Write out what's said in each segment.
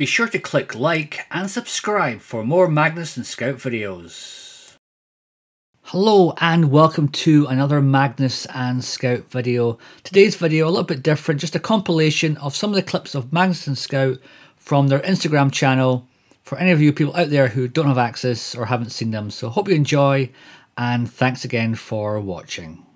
Be sure to click like and subscribe for more Magnus and Scout videos. Hello and welcome to another Magnus and Scout video. Today's video a little bit different, just a compilation of some of the clips of Magnus and Scout from their Instagram channel for any of you people out there who don't have access or haven't seen them. So hope you enjoy and thanks again for watching.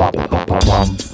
bum bum bum bum